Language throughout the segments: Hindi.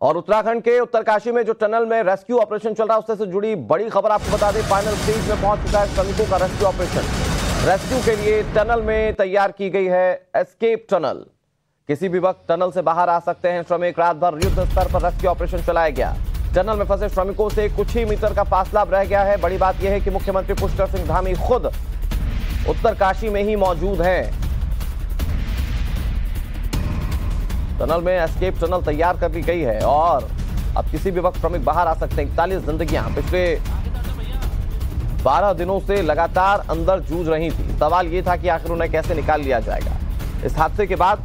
और उत्तराखंड के उत्तरकाशी में जो टनल में रेस्क्यू ऑपरेशन चल रहा है, उससे से जुड़ी बड़ी खबर आपको बता दें। फाइनल स्टेज में पहुँच चुका है श्रमिकों का रेस्क्यू ऑपरेशन। रेस्क्यू के लिए टनल में तैयार की गई है एस्केप टनल। किसी भी वक्त टनल से बाहर आ सकते हैं श्रमिक। रात भर युद्ध स्तर पर रेस्क्यू ऑपरेशन चलाया गया। टनल में फंसे श्रमिकों से कुछ ही मीटर का फासला रह गया है। बड़ी बात यह है कि मुख्यमंत्री पुष्कर सिंह धामी खुद उत्तरकाशी में ही मौजूद हैं। टनल में एस्केप टनल तैयार कर दी गई है और अब किसी भी वक्त श्रमिक बाहर आ सकते हैं। इकतालीस जिंदगियाँ पिछले 12 दिनों से लगातार अंदर जूझ रही थी। सवाल ये था कि आखिर उन्हें कैसे निकाल लिया जाएगा? इस हादसे के बाद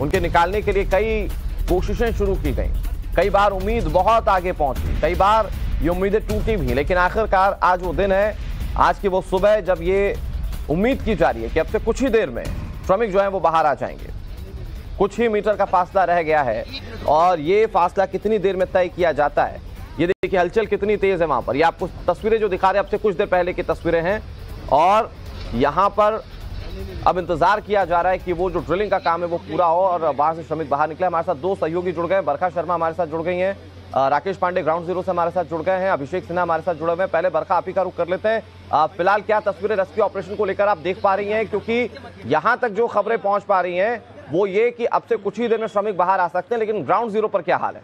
उनके निकालने के लिए कई कोशिशें शुरू की गई। कई बार उम्मीद बहुत आगे पहुँची। कई बार ये उम्मीदें टूटी भी। लेकिन आखिरकार आज वो दिन है। आज की वो सुबह जब ये उम्मीद की जा रही है कि अब से कुछ ही देर में श्रमिक जो है वो बाहर आ जाएँगे। कुछ ही मीटर का फासला रह गया है। और ये फासला कितनी देर में तय किया जाता है? ये देखिए, हलचल कितनी तेज है वहाँ पर। ये आपको तस्वीरें जो दिखा रहे हैं, अब से कुछ देर पहले की तस्वीरें हैं। और यहाँ पर अब इंतज़ार किया जा रहा है कि वो जो ड्रिलिंग का काम है, वो पूरा हो और वहाँ से श्रमिक बाहर निकले। हमारे साथ दो सहयोगी जुड़ गए बरखा शर्मा हमारे साथ जुड़ गई हैं। राकेश पांडे ग्राउंड ज़ीरो से हमारे साथ जुड़ गए हैं। अभिषेक सिन्हा हमारे साथ जुड़े हुए हैं। पहले बरखा आप ही का रुख कर लेते हैं। फ़िलहाल क्या तस्वीरें रेस्क्यू ऑपरेशन को लेकर आप देख पा रही हैं? क्योंकि यहाँ तक जो खबरें पहुँच पा रही हैं वो ये कि अब से कुछ ही देर में श्रमिक बाहर आ सकते हैं, लेकिन ग्राउंड ज़ीरो पर क्या हाल है?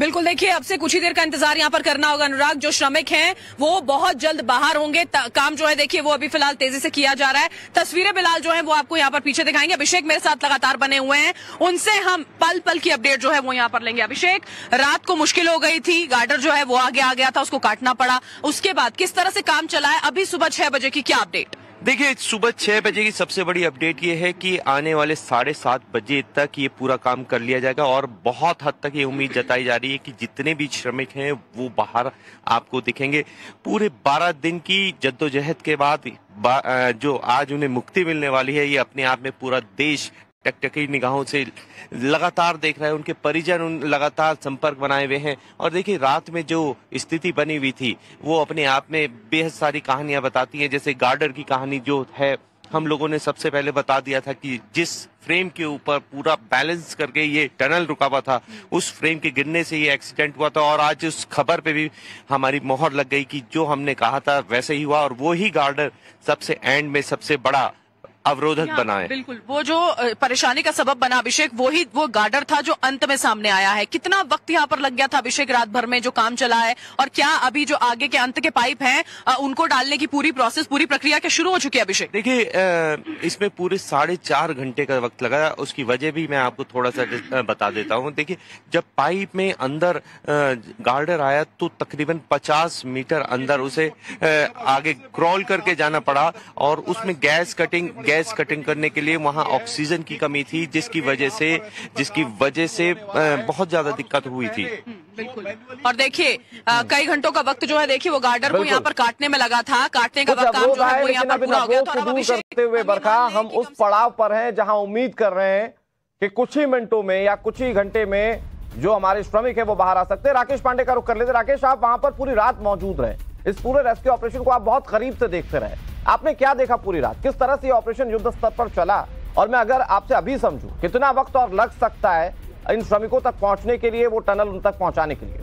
बिल्कुल, देखिए, अब से कुछ ही देर का इंतज़ार यहाँ पर करना होगा अनुराग। जो श्रमिक हैं, वो बहुत जल्द बाहर होंगे। काम जो है, देखिए, वो अभी फ़िलहाल तेज़ी से किया जा रहा है। तस्वीरें बिलाल जो है, वो आपको यहाँ पर पीछे दिखाएँगे। अभिषेक मेरे साथ लगातार बने हुए हैं। उनसे हम पल पल की अपडेट जो है, वो यहाँ पर लेंगे। अभिषेक, रात को मुश्किल हो गई थी। गार्डर जो है, वो आगे आ गया था, उसको काटना पड़ा। उसके बाद किस तरह से काम चला है? अभी सुबह छह बजे की क्या अपडेट देखिए, सुबह छह बजे की सबसे बड़ी अपडेट ये है कि आने वाले साढ़े सात बजे तक ये पूरा काम कर लिया जाएगा और बहुत हद तक ये उम्मीद जताई जा रही है कि जितने भी श्रमिक हैं वो बाहर आपको दिखेंगे। पूरे बारह दिन की जद्दोजहद के बाद जो आज उन्हें मुक्ति मिलने वाली है, ये अपने आप में पूरा देश टकटकी निगाहों से लगातार देख रहे हैं, उनके परिजन उन लगातार संपर्क बनाए हुए हैं। और देखिए, रात में जो स्थिति बनी हुई थी, वो अपने आप में बेहद सारी कहानियाँ बताती हैं। जैसे गार्डर की कहानी जो है, हम लोगों ने सबसे पहले बता दिया था कि जिस फ्रेम के ऊपर पूरा बैलेंस करके ये टनल रुका हुआ था, उस फ्रेम के गिरने से ये एक्सीडेंट हुआ था। और आज उस खबर पे भी हमारी मोहर लग गई कि जो हमने कहा था, वैसे ही हुआ। और वो ही गार्डर सबसे एंड में सबसे बड़ा अवरोधक बनाए। बिल्कुल वो जो परेशानी का सबब बना अभिषेक वो ही वो गार्डर था जो अंत में सामने आया है। कितना वक्त यहाँ पर लग गया था अभिषेक रात भर में जो काम चला है और क्या अभी जो आगे के अंत के पाइप हैं उनको डालने की पूरी प्रोसेस पूरी प्रक्रिया क्या शुरू हो चुकी है अभिषेक? देखिए इसमें पूरे साढ़े चार घंटे का वक्त लगा उसकी वजह भी मैं आपको थोड़ा सा बता देता हूँ। देखिए जब पाइप में अंदर गार्डर आया तो तकरीबन पचास मीटर अंदर उसे आगे क्रॉल करके जाना पड़ा और उसमें गैस कटिंग गैस कटिंग करने के लिए वहाँ ऑक्सीजन की कमी थी जिसकी वजह से जिसकी वजह से बहुत ज़्यादा दिक्कत हुई थी। बिल्कुल। और देखिए कई घंटों का वक्त जो है देखिए वो गार्डर को यहाँ पर काटने में लगा था। काटने का वक्त काम जो है वो यहाँ पर पूरा हो गया था। करते हुए बरखा हम उस पड़ाव पर हैं जहाँ उम्मीद कर रहे हैं कि कुछ ही मिनटों में या कुछ ही घंटे में जो हमारे श्रमिक है वो बाहर आ सकते हैं। राकेश पांडे का रुख कर लेते राकेश आप वहाँ पर पूरी रात मौजूद रहे। इस पूरे रेस्क्यू ऑपरेशन को आप बहुत करीब से देखते रहे। आपने क्या देखा पूरी रात? किस तरह से ऑपरेशन युद्ध स्तर पर चला? और मैं अगर आपसे अभी समझू, कितना वक्त और लग सकता है इन श्रमिकों तक पहुँचने के लिए, वो टनल उन तक पहुँचाने के लिए?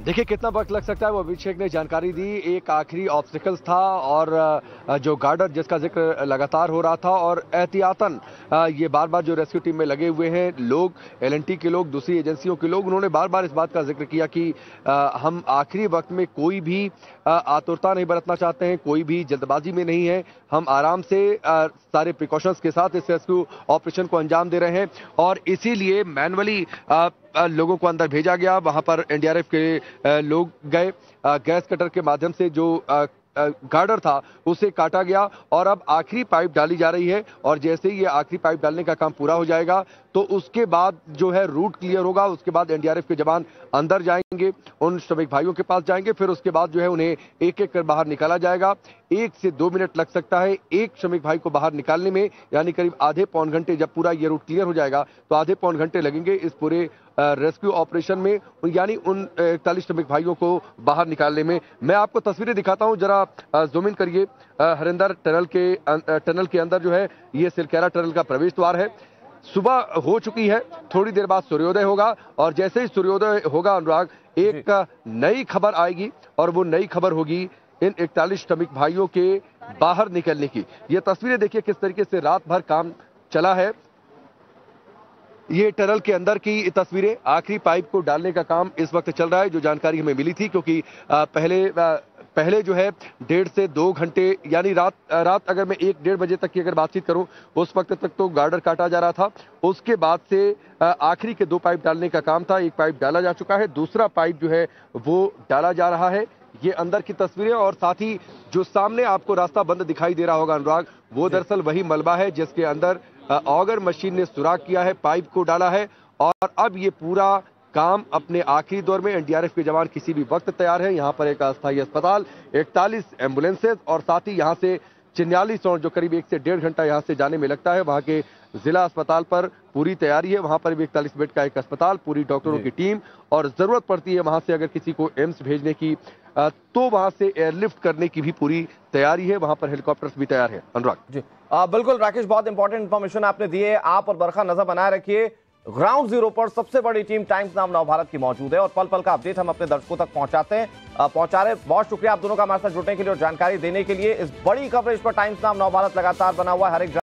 देखिए, कितना वक्त लग सकता है वो अभिषेक ने जानकारी दी। एक आखिरी ऑब्स्टिकल्स था और जो गार्डर जिसका ज़िक्र लगातार हो रहा था और एहतियातन ये बार बार जो रेस्क्यू टीम में लगे हुए हैं, लोग एलएनटी के लोग, दूसरी एजेंसियों के लोग, उन्होंने बार बार इस बात का ज़िक्र किया कि हम आखिरी वक्त में कोई भी आतुरता नहीं बरतना चाहते हैं, कोई भी जल्दबाजी में नहीं है। हम आराम से सारे प्रिकॉशंस के साथ इस रेस्क्यू ऑपरेशन को अंजाम दे रहे हैं और इसीलिए मैनुअली लोगों को अंदर भेजा गया। वहाँ पर एनडीआरएफ के लोग गए। गैस कटर के माध्यम से जो गार्डर था, उसे काटा गया और अब आखिरी पाइप डाली जा रही है और जैसे ही ये आखिरी पाइप डालने का काम पूरा हो जाएगा तो उसके बाद जो है रूट क्लियर होगा, उसके बाद एनडीआरएफ के जवान अंदर जाएँगे, उन श्रमिक भाइयों के पास जाएँगे, फिर उसके बाद जो है उन्हें एक एक कर बाहर निकाला जाएगा। एक से दो मिनट लग सकता है एक श्रमिक भाई को बाहर निकालने में, यानी करीब आधे पौन घंटे जब पूरा ये रूट क्लियर हो जाएगा तो आधे पौन घंटे लगेंगे इस पूरे रेस्क्यू ऑपरेशन में यानी उन इकतालीस श्रमिक भाइयों को बाहर निकालने में। मैं आपको तस्वीरें दिखाता हूँ जरा जूम इन करिए। हरिंदर टनल के अं- टनल के अंदर जो है ये सिलकेरा टनल का प्रवेश द्वार है। सुबह हो चुकी है थोड़ी देर बाद सूर्योदय होगा और जैसे ही सूर्योदय होगा अनुराग एक नई खबर आएगी और वो नई खबर होगी इन 41 श्रमिक भाइयों के बाहर निकलने की। ये तस्वीरें देखिए किस तरीके से रात भर काम चला है। ये टनल के अंदर की तस्वीरें आखिरी पाइप को डालने का काम इस वक्त चल रहा है जो जानकारी हमें मिली थी क्योंकि पहले पहले जो है डेढ़ से दो घंटे यानी रात रात अगर मैं एक डेढ़ बजे तक की अगर बातचीत करूँ उस वक्त तक तो गार्डर काटा जा रहा था। उसके बाद से आखिरी के दो पाइप डालने का काम था एक पाइप डाला जा चुका है दूसरा पाइप जो है वो डाला जा रहा है। ये अंदर की तस्वीरें और साथ ही जो सामने आपको रास्ता बंद दिखाई दे रहा होगा अनुराग वो दरअसल वही मलबा है जिसके अंदर ऑगर मशीन ने सुराख किया है पाइप को डाला है और अब ये पूरा काम अपने आखिरी दौर में एनडीआरएफ के जवान किसी भी वक्त तैयार है। यहाँ पर एक अस्थायी अस्पताल इकतालीस एम्बुलेंसेज और साथ ही यहाँ से चिन्यालीस और जो करीब एक से डेढ़ घंटा यहाँ से जाने में लगता है वहाँ के जिला अस्पताल पर पूरी तैयारी है। वहाँ पर भी इकतालीस बेड का एक अस्पताल पूरी डॉक्टरों की टीम और ज़रूरत पड़ती है वहाँ से अगर किसी को एम्स भेजने की तो वहाँ से एयरलिफ्ट करने की भी पूरी तैयारी है। वहाँ पर हेलीकॉप्टर्स भी तैयार है। अनुराग। जी। आ, बिल्कुल राकेश बहुत इंपॉर्टेंट इंफॉर्मेशन आपने दिए आप और बरखा नज़र बनाए रखिए। ग्राउंड ज़ीरो पर सबसे बड़ी टीम टाइम्स नाम नव भारत की मौजूद है और पल पल का अपडेट हम अपने दर्शकों तक पहुंचाते हैं। पहुँचा रहे बहुत शुक्रिया आप दोनों का हमारे साथ जुड़ने के लिए और जानकारी देने के लिए। इस बड़ी कवरेज पर टाइम्स नाम नव भारत लगातार बना हुआ हर एक